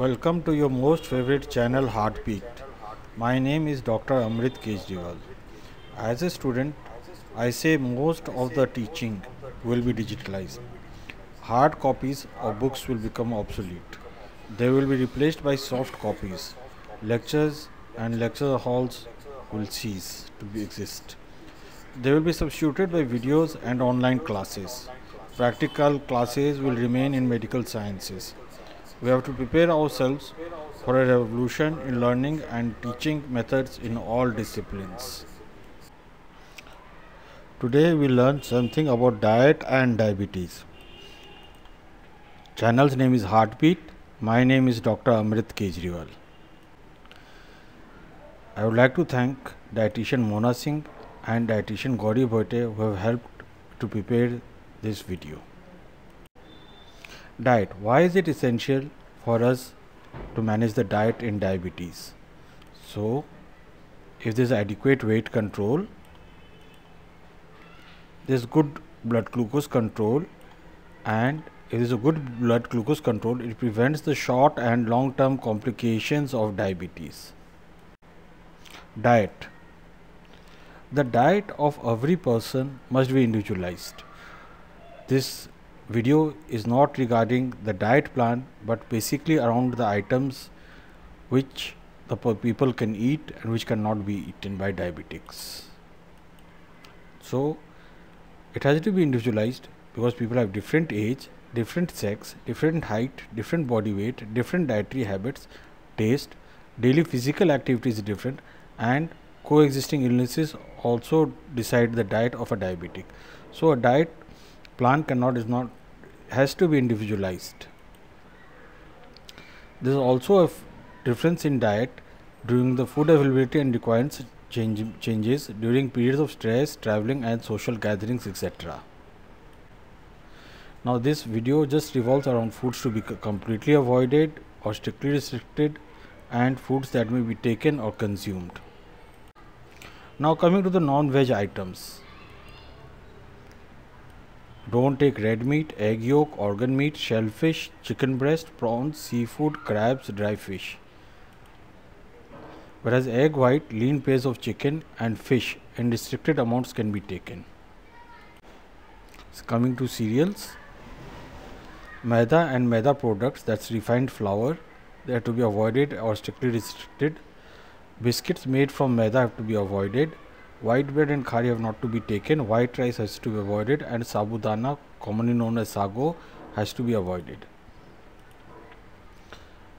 Welcome to your most favorite channel Heartbeat. My name is Dr. Amrit Kejriwal. As a student, I say most of the teaching will be digitalized. Hard copies of books will become obsolete. They will be replaced by soft copies. Lectures and lecture halls will cease to exist. They will be substituted by videos and online classes. Practical classes will remain in medical sciences. We have to prepare ourselves for a revolution in learning and teaching methods in all disciplines. Today we learn something about diet and diabetes. Channel's name is Heartbeat. My name is Dr. Amrit Kejriwal. I would like to thank dietitian Mona Singh and dietitian Gauri Bhote who have helped to prepare this video. Diet. Why is it essential for us to manage the diet in diabetes? So, if there is adequate weight control, there is good blood glucose control, and if there is a good blood glucose control, it prevents the short and long term complications of diabetes. Diet. The diet of every person must be individualized. This video is not regarding the diet plan but basically around the items which the people can eat and which cannot be eaten by diabetics. So it has to be individualized because people have different age, different sex, different height, different body weight, different dietary habits, taste, daily physical activity is different and coexisting illnesses also decide the diet of a diabetic. So a diet plan cannot is not has to be individualized. There is also a difference in diet during the food availability and requirements change, changes during periods of stress, traveling and social gatherings etc. Now this video just revolves around foods to be completely avoided or strictly restricted and foods that may be taken or consumed. Now coming to the non-veg items. Don't take red meat, egg yolk, organ meat, shellfish, chicken breast, prawns, seafood, crabs, dry fish. Whereas egg white, lean pairs of chicken and fish in restricted amounts can be taken. So coming to cereals, maida and maida products that's refined flour they have to be avoided or strictly restricted. Biscuits made from maida have to be avoided White bread and khari have not to be taken. White rice has to be avoided and sabudana commonly known as sago has to be avoided.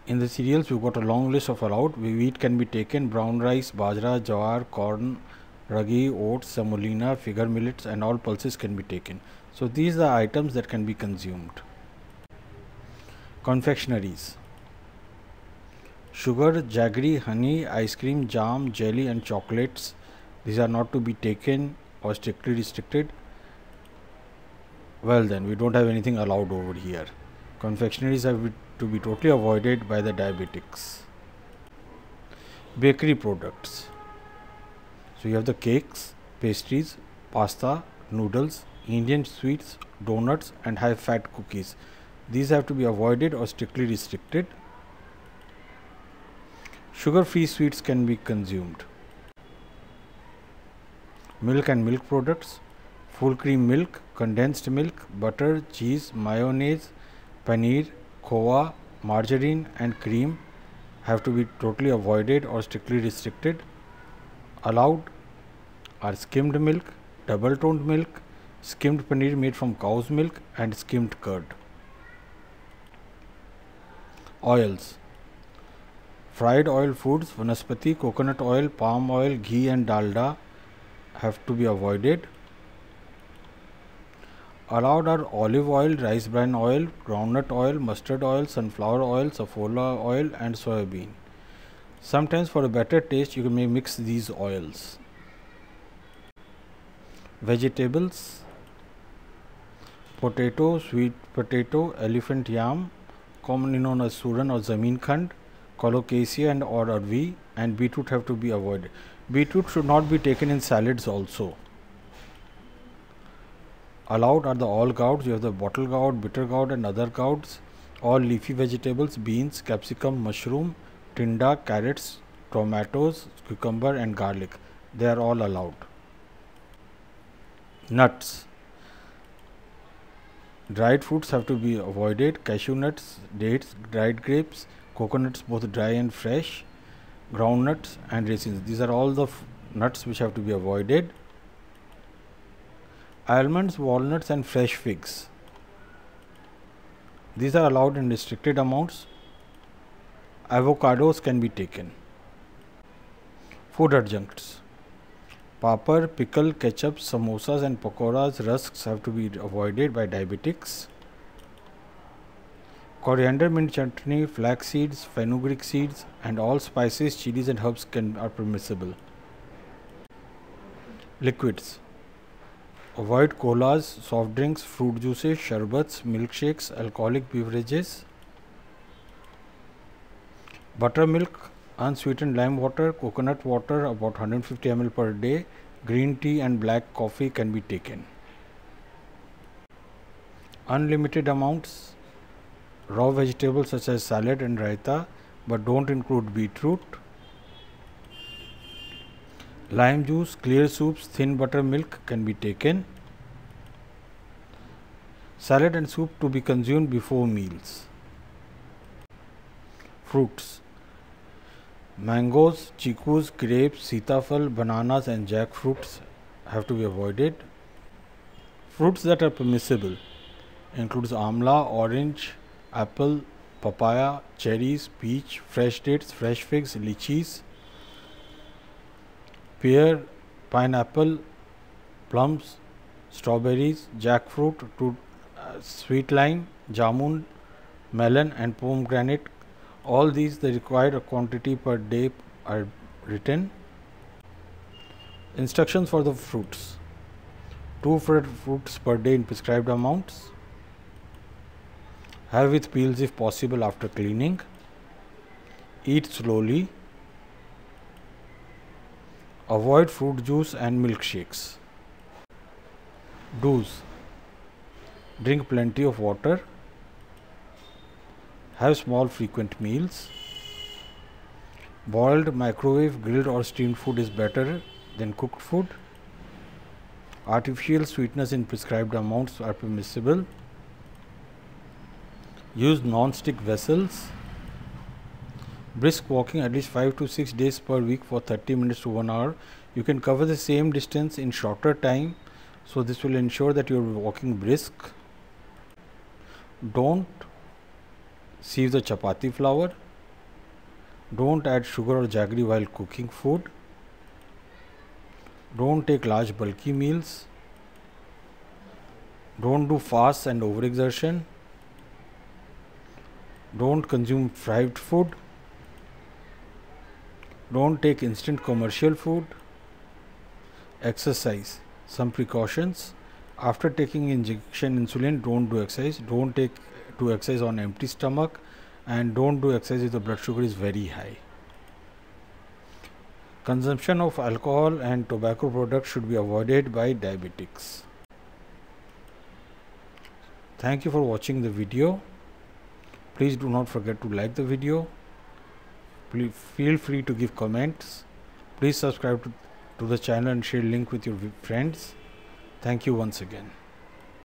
In the cereals we have got a long list of allowed. Wheat can be taken brown rice, bajra, jawar, corn, ragi, oats, semolina, finger millets and all pulses can be taken. So these are items that can be consumed. Confectionaries Sugar, jaggery, honey, ice cream, jam, jelly and chocolates these are not to be taken or strictly restricted. Well then we don't have anything allowed over here. Confectionaries have to be totally avoided by the diabetics. Bakery products. So you have the cakes pastries pasta noodles indian sweets donuts and high fat cookies. These have to be avoided or strictly restricted. Sugar free sweets can be consumed milk and milk products, full cream milk, condensed milk, butter, cheese, mayonnaise, paneer, khoa, margarine and cream have to be totally avoided or strictly restricted. Allowed are skimmed milk, double toned milk, skimmed paneer made from cow's milk and skimmed curd. Oils Fried oil foods, vanaspati, coconut oil, palm oil, ghee and dalda have to be avoided. Allowed are olive oil, rice bran oil, groundnut oil, mustard oil, sunflower oil, safflower oil and soybean. Sometimes for a better taste you may mix these oils. Vegetables Potato, sweet potato, elephant yam, commonly known as suran or zameen khand, colocasia and or arvi and beetroot have to be avoided. Beetroot should not be taken in salads also. Allowed are the all gourds, you have the bottle gourd, bitter gourd and other gourds. all leafy vegetables, beans, capsicum, mushroom, tinda, carrots, tomatoes, cucumber and garlic. They are all allowed. Nuts. Dried fruits have to be avoided. Cashew nuts, dates, dried grapes, coconuts both dry and fresh, groundnuts and raisins. These are all the nuts which have to be avoided. Almonds, walnuts and fresh figs. These are allowed in restricted amounts. Avocados can be taken. Food adjuncts. Papar, pickle, ketchup, samosas and pakoras, rusks have to be avoided by diabetics. Coriander, mint chutney, flax seeds, fenugreek seeds and all spices, chilies and herbs can are permissible. Liquids. Avoid colas, soft drinks, fruit juices, sherbets, milkshakes, alcoholic beverages. Buttermilk, unsweetened lime water, coconut water about 150 ml per day, green tea and black coffee can be taken. Unlimited amounts, raw vegetables such as salad and raita, but don't include beetroot. Lime juice, clear soups, thin buttermilk can be taken. Salad and soup to be consumed before meals. Fruits Mangoes, chikus, grapes, sitafal, bananas and jackfruits have to be avoided. Fruits that are permissible includes amla, orange, apple, papaya, cherries, peach, fresh dates, fresh figs, lychees, pear, pineapple, plums, strawberries, jackfruit, to, uh, sweet lime, jamun, melon and pomegranate. All these the required quantity per day are written. Instructions for the fruits. Two fruits per day in prescribed amounts. Have with peels if possible after cleaning. Eat slowly Avoid fruit juice and milkshakes. Do's Drink plenty of water. Have small frequent meals. Boiled, microwave, grilled or steamed food is better than cooked food. Artificial sweetness in prescribed amounts are permissible. Use non-stick vessels. Brisk walking at least 5 to 6 days per week for 30 minutes to 1 hour. You can cover the same distance in shorter time. So this will ensure that you are walking brisk. Don't sieve the chapati flour. Don't add sugar or jaggery while cooking food. Don't take large bulky meals. Don't do fast and overexertion don't consume fried food. Don't take instant commercial food. Exercise. Some precautions. After taking injection insulin don't do exercise. Don't take do exercise on empty stomach and don't do exercise if the blood sugar is very high. Consumption of alcohol and tobacco products should be avoided by diabetics. Thank you for watching the video please do not forget to like the video. Please feel free to give comments. Please subscribe to, to the channel and share link with your friends. Thank you once again